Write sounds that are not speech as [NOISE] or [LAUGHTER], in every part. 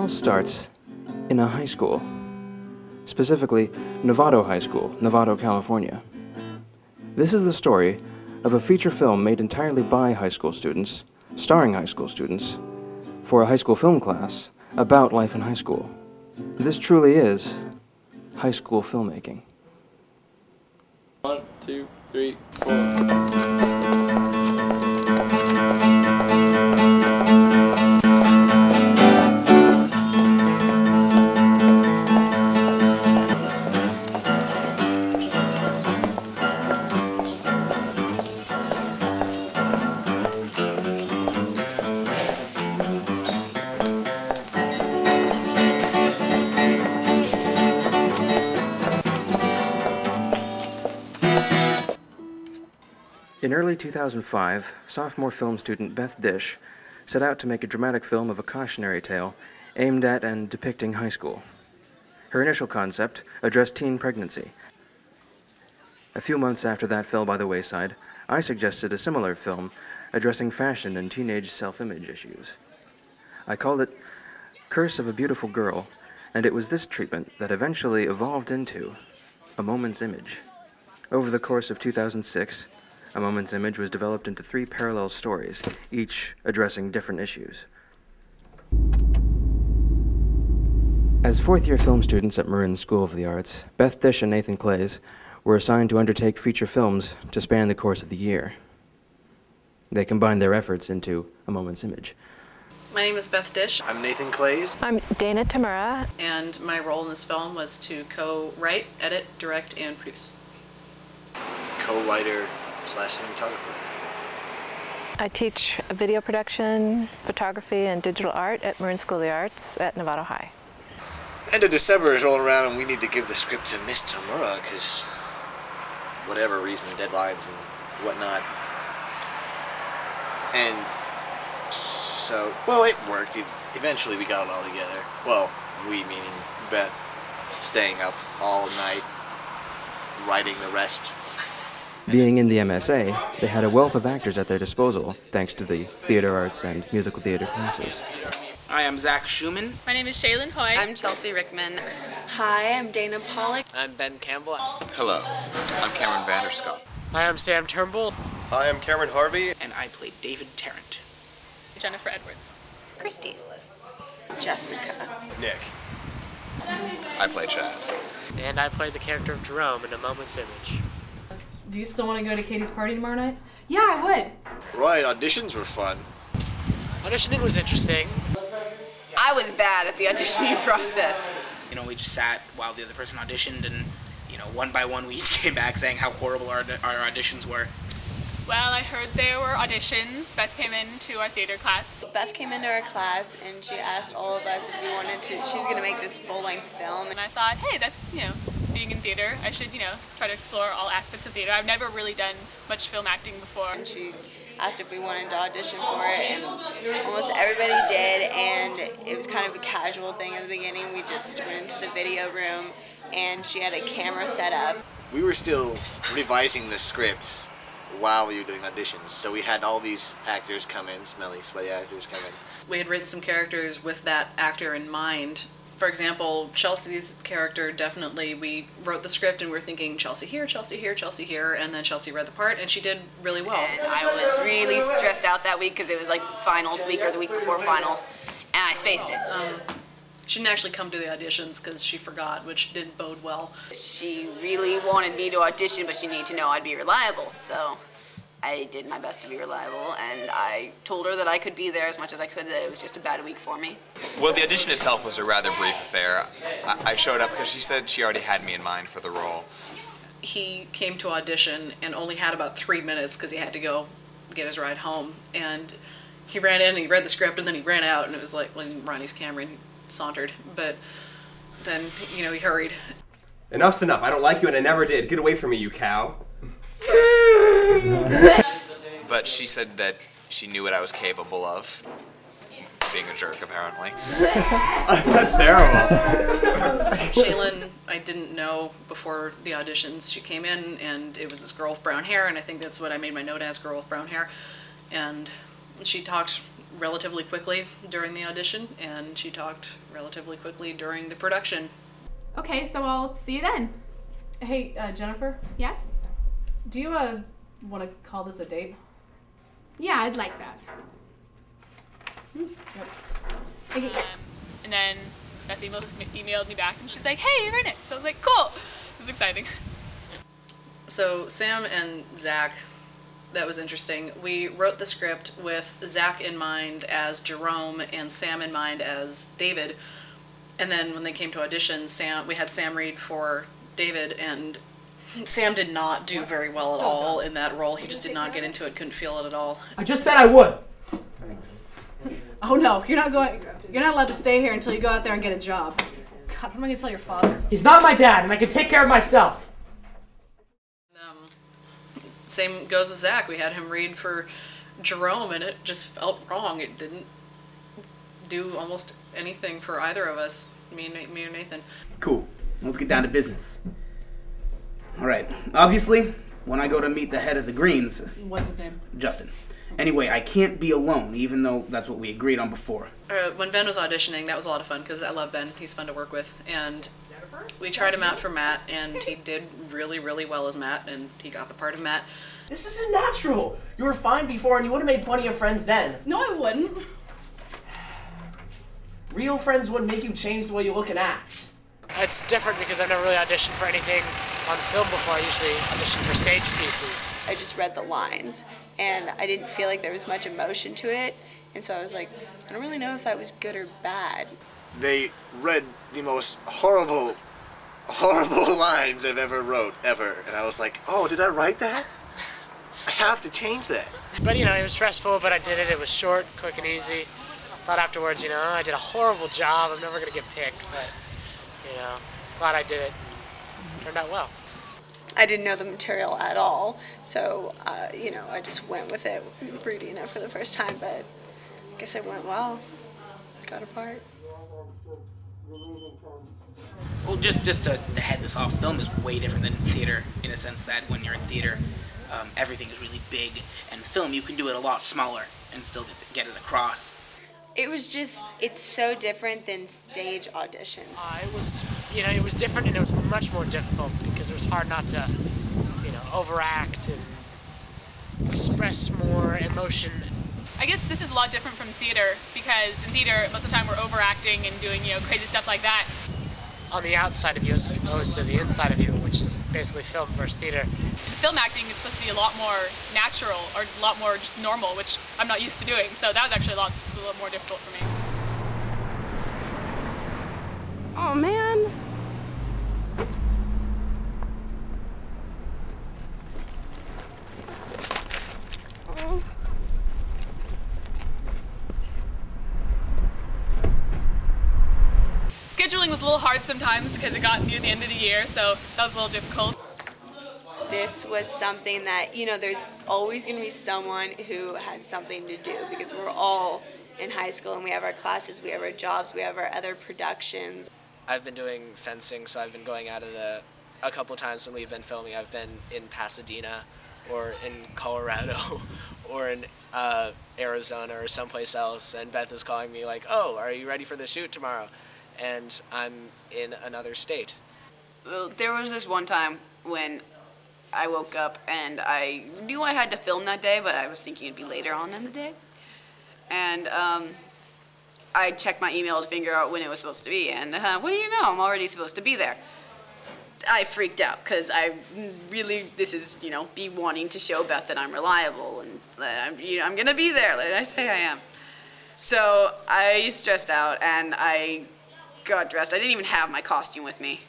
all starts in a high school, specifically Novato High School, Novato, California. This is the story of a feature film made entirely by high school students, starring high school students, for a high school film class about life in high school. This truly is high school filmmaking. One, two, three, four. In early 2005, sophomore film student Beth Dish set out to make a dramatic film of a cautionary tale aimed at and depicting high school. Her initial concept addressed teen pregnancy. A few months after that fell by the wayside, I suggested a similar film addressing fashion and teenage self image issues. I called it Curse of a Beautiful Girl, and it was this treatment that eventually evolved into A Moment's Image. Over the course of 2006, A Moment's Image was developed into three parallel stories, each addressing different issues. As fourth year film students at Marin School of the Arts, Beth Dish and Nathan Clays were assigned to undertake feature films to span the course of the year. They combined their efforts into A Moment's Image. My name is Beth Dish, I'm Nathan Clays. I'm Dana Tamura. and my role in this film was to co-write, edit, direct, and produce. co-writer slash cinematographer. I teach video production, photography, and digital art at Marin School of the Arts at Novato High. End of December is rolling around and we need to give the script to Miss Tamura because whatever reason, deadlines and whatnot. And so, well, it worked. Eventually we got it all together. Well, we meaning Beth staying up all night writing the rest. [LAUGHS] Being in the MSA, they had a wealth of actors at their disposal, thanks to the theater arts and musical theater classes. Hi, I'm Zach Schumann. My name is Shaylin Hoy. I'm Chelsea Rickman. Hi, I'm Dana Pollock. I'm Ben Campbell. Hello, I'm Cameron Vanderskov. Hi, I'm Sam Turnbull. Hi, I'm Cameron Harvey. And I played David Tarrant. Jennifer Edwards. Christy. Jessica. Nick. I play Chad. And I played the character of Jerome in A Moment's Image. Do you still want to go to Katie's party tomorrow night? Yeah, I would. Right, auditions were fun. Auditioning was interesting. I was bad at the auditioning [LAUGHS] process. You know, we just sat while the other person auditioned, and you know, one by one, we each [LAUGHS] came back saying how horrible our, our auditions were. Well, I heard there were auditions. Beth came into our theater class. Beth came into our class and she asked all of us if we wanted to. She was going to make this full length film. And I thought, hey, that's, you know, being in theater. I should, you know, try to explore all aspects of theater. I've never really done much film acting before. And she asked if we wanted to audition for it, and almost everybody did. And it was kind of a casual thing at the beginning. We just went into the video room and she had a camera set up. We were still revising the script while we were doing auditions, so we had all these actors come in, smelly, sweaty actors come in. We had written some characters with that actor in mind. For example, Chelsea's character definitely, we wrote the script and we are thinking Chelsea here, Chelsea here, Chelsea here, and then Chelsea read the part and she did really well. And I was really stressed out that week because it was like finals week or the week before finals, and I spaced it. Um, she didn't actually come to the auditions because she forgot, which didn't bode well. She really wanted me to audition, but she needed to know I'd be reliable, so I did my best to be reliable, and I told her that I could be there as much as I could, that it was just a bad week for me. Well, the audition itself was a rather brief affair. I, I showed up because she said she already had me in mind for the role. He came to audition and only had about three minutes because he had to go get his ride home. And he ran in and he read the script and then he ran out and it was like when Ronnie's camera and he sauntered. But then, you know, he hurried. Enough's enough. I don't like you and I never did. Get away from me, you cow. But she said that she knew what I was capable of. Being a jerk, apparently. [LAUGHS] That's terrible. Shaylin, I didn't know before the auditions. She came in and it was this girl with brown hair, and I think that's what I made my note as girl with brown hair. And she talked relatively quickly during the audition, and she talked relatively quickly during the production. Okay, so I'll see you then. Hey, uh, Jennifer, Yes? do you uh want to call this a date? Yeah, I'd like that. Okay. Um, and then Beth emailed, emailed me back and she's like, hey, you're in it. So I was like, cool. It was exciting. So Sam and Zach, that was interesting. We wrote the script with Zach in mind as Jerome and Sam in mind as David. And then when they came to audition, Sam we had Sam read for David and Sam did not do very well at all in that role. He just did not get into it, couldn't feel it at all. I just said I would. Oh no, you're not going. You're not allowed to stay here until you go out there and get a job. God, what am I gonna tell your father? He's not my dad, and I can take care of myself. Um, same goes with Zach. We had him read for Jerome, and it just felt wrong. It didn't do almost anything for either of us, me and me or Nathan. Cool. Let's get down to business. All right. Obviously, when I go to meet the head of the Greens, What's his name? Justin. Anyway, I can't be alone, even though that's what we agreed on before. Uh, when Ben was auditioning, that was a lot of fun because I love Ben. He's fun to work with, and we tried him out for Matt, and he did really, really well as Matt, and he got the part of Matt. This isn't natural. You were fine before, and you would have made plenty of friends then. No, I wouldn't. Real friends wouldn't make you change the way you look and act. It's different because I've never really auditioned for anything on film before. I usually audition for stage pieces. I just read the lines and I didn't feel like there was much emotion to it. And so I was like, I don't really know if that was good or bad. They read the most horrible, horrible [LAUGHS] lines I've ever wrote, ever. And I was like, oh, did I write that? I have to change that. But you know, it was stressful, but I did it. It was short, quick, and easy. Thought afterwards, you know, I did a horrible job. I'm never gonna get picked, but you know, just glad I did it. Turned out well. I didn't know the material at all. So, uh, you know, I just went with it, reading it for the first time. But I guess it went well. Got a part. Well, just just to, to head this off, film is way different than theater in a sense that when you're in theater, um, everything is really big, and film you can do it a lot smaller and still get, get it across. It was just, it's so different than stage auditions. Uh, it was, you know, it was different and it was much more difficult because it was hard not to, you know, overact and express more emotion. I guess this is a lot different from theater because in theater, most of the time we're overacting and doing, you know, crazy stuff like that. On the outside of you as opposed to the inside of you, which is basically film versus theater. In film acting, it's supposed to be a lot more natural or a lot more just normal, which I'm not used to doing. So that was actually a lot, a lot more difficult for me. Oh man. Oh. Scheduling was a little hard sometimes because it got near the end of the year, so that was a little difficult. This was something that, you know, there's always going to be someone who had something to do because we're all in high school and we have our classes, we have our jobs, we have our other productions. I've been doing fencing, so I've been going out of the a couple times when we've been filming. I've been in Pasadena, or in Colorado, [LAUGHS] or in uh, Arizona, or someplace else. And Beth is calling me like, "Oh, are you ready for the shoot tomorrow?" And I'm in another state. Well, there was this one time when I woke up and I knew I had to film that day, but I was thinking it'd be later on in the day. And um, I checked my email to figure out when it was supposed to be, and uh, what do you know? I'm already supposed to be there. I freaked out because I really, this is, you know, be wanting to show Beth that I'm reliable and that I'm, you know, I'm gonna be there, like I say I am. So I stressed out and I got dressed. I didn't even have my costume with me,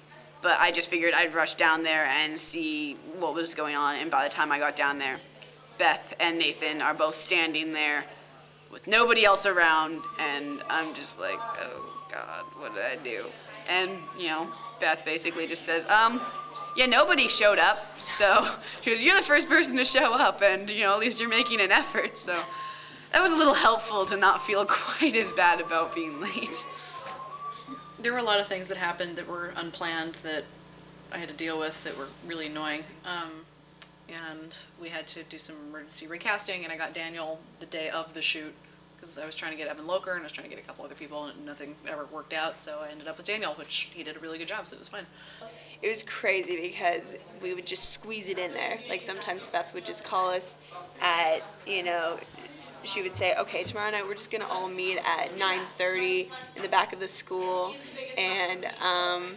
but I just figured I'd rush down there and see what was going on. And by the time I got down there, Beth and Nathan are both standing there with nobody else around, and I'm just like, oh God, what did I do? And you know, Beth basically just says, um, yeah, nobody showed up, [LAUGHS] so she goes, you're the first person to show up, and you know, at least you're making an effort. So that was a little helpful to not feel [LAUGHS] quite as bad about being late. There were a lot of things that happened that were unplanned that I had to deal with that were really annoying. Um, and we had to do some emergency recasting, and I got Daniel the day of the shoot because I was trying to get Evan Loker and I was trying to get a couple other people and nothing ever worked out. So I ended up with Daniel, which he did a really good job, so it was fine. It was crazy because we would just squeeze it in there. Like sometimes Beth would just call us at, you know, she would say, okay, tomorrow night we're just gonna all meet at 9:30 in the back of the school, and um,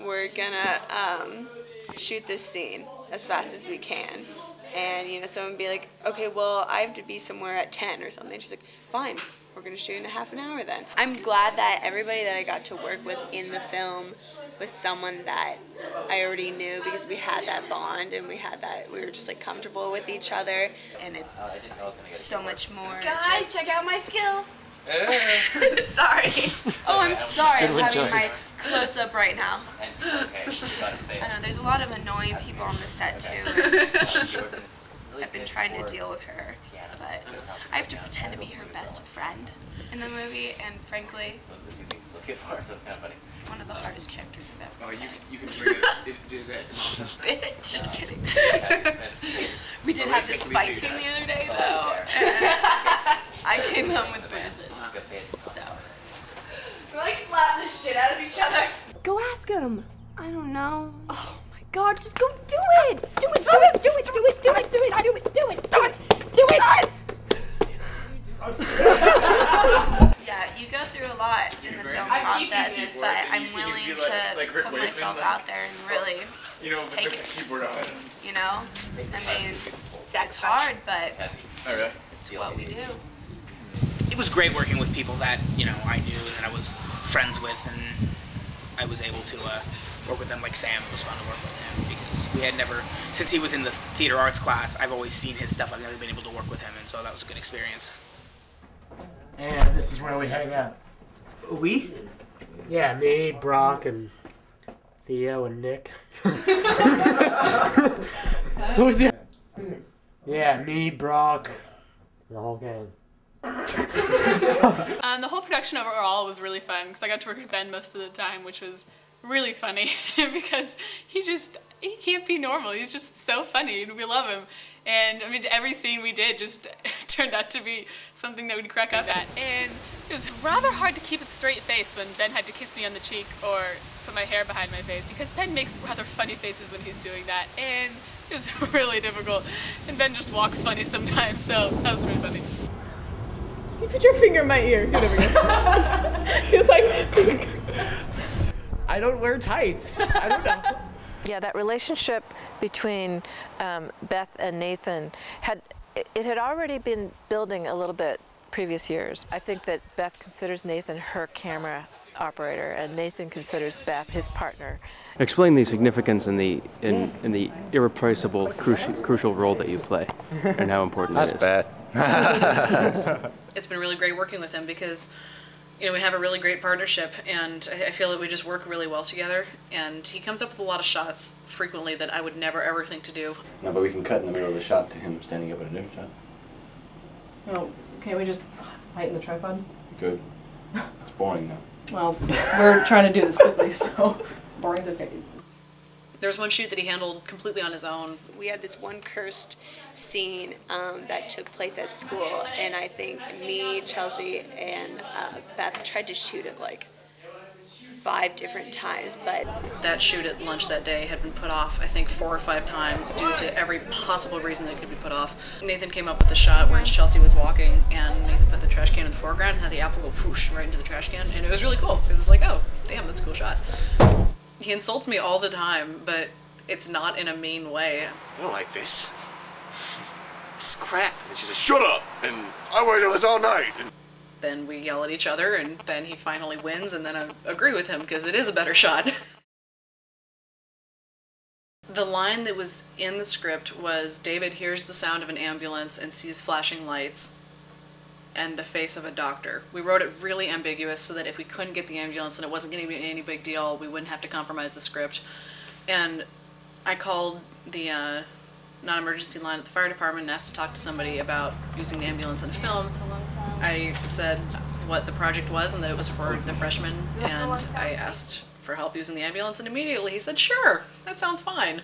we're gonna um, shoot this scene as fast as we can. And you know, someone would be like, okay, well, I have to be somewhere at 10 or something. She's like, fine, we're gonna shoot in a half an hour then. I'm glad that everybody that I got to work with in the film was someone that I already knew because we had that bond and we had that we were just like comfortable with each other and it's so much more. Guys, check out my skill. [LAUGHS] sorry. Oh, I'm sorry. I'm having my close up right now. [LAUGHS] I know there's a lot of annoying people on the set too. [LAUGHS] I've been trying to deal with her, but I have to pretend to be her best friend in the movie, and frankly, one of the hardest characters I've ever. Oh, you, you can bring it. Is, is that Bitch, just kidding. we did have this fight scene the other day oh, though. I came home with bruises. So. We like slap the shit out of each other. Go ask him. I don't know. Oh my god, just go do it! Do it, do it, do it, do it, do it, do it, do it, do it, do it, do it! [LAUGHS] Yeah, you go through a lot in the film I'm process, but I'm willing be to like- like put myself out there and really [LAUGHS] You know, take it. keyboard on it. You know, I mean, it's hard, but Oh, it's what we do. It was great working with people that you know I knew and that I was friends with, and I was able to uh, work with them. Like Sam, it was fun to work with him because we had never, since he was in the theater arts class, I've always seen his stuff. I've never been able to work with him, and so that was a good experience. And this is where we hang out. We? Yeah, me, Brock, and Theo and Nick. [LAUGHS] Who's the? Yeah, me, Brock, the whole gang. [LAUGHS] Um, the whole production overall was really fun because I got to work with Ben most of the time, which was really funny [LAUGHS] because he just he can't be normal. He's just so funny, and we love him. And I mean, every scene we did just [LAUGHS] turned out to be something that we'd crack up at. And it was rather hard to keep a straight face when Ben had to kiss me on the cheek or put my hair behind my face because Ben makes rather funny faces when he's doing that. And it was really difficult. And Ben just walks funny sometimes, so that was really funny. You put your finger in my ear. Do it over again. he was like, I don't wear tights. I don't know. [LAUGHS] Yeah, that relationship between um, Beth and Nathan had it, it had already been building a little bit previous years. I think that Beth considers Nathan her camera operator, and Nathan considers Beth his partner. Explain the significance and the in, in the irreplaceable crucial crucial role that you play, and how important That's it is. bad. [LAUGHS] it's been really great working with him because you know we have a really great partnership and I I feel that we just work really well together and he comes up with a lot of shots frequently that I would never ever think to do. No, but we can cut in the middle of the shot to him standing up at a different shot. no, can't we just heighten the tripod? Good. It's boring now. Well, we're trying to do this quickly, so boring's okay. There was one shoot that he handled completely on his own. We had this one cursed scene um, that took place at school, and I think me, Chelsea, and uh, Beth tried to shoot it like five different times, but That shoot at lunch that day had been put off, I think, four or five times due to every possible reason that it could be put off. Nathan came up with the shot where Chelsea was walking, and Nathan put the trash can in the foreground and had the apple go whoosh right into the trash can, and it was really cool because it's like, oh, damn, that's a cool shot. He insults me all the time, but it's not in a mean way. I don't like this. This crap. And she says, shut up! And I worked on this all night. And Then we yell at each other, and then he finally wins, and then I agree with him because it is a better shot. [LAUGHS] The line that was in the script was David hears the sound of an ambulance and sees flashing lights and the face of a doctor. We wrote it really ambiguous so that if we couldn't get the ambulance and it wasn't going to be any big deal, we wouldn't have to compromise the script. And I called the uh, non emergency line at the fire department and asked to talk to somebody about using the ambulance in a film. I said what the project was and that it was for the freshmen, and I asked for help using the ambulance, and immediately he said, Sure, that sounds fine.